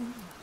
Mm.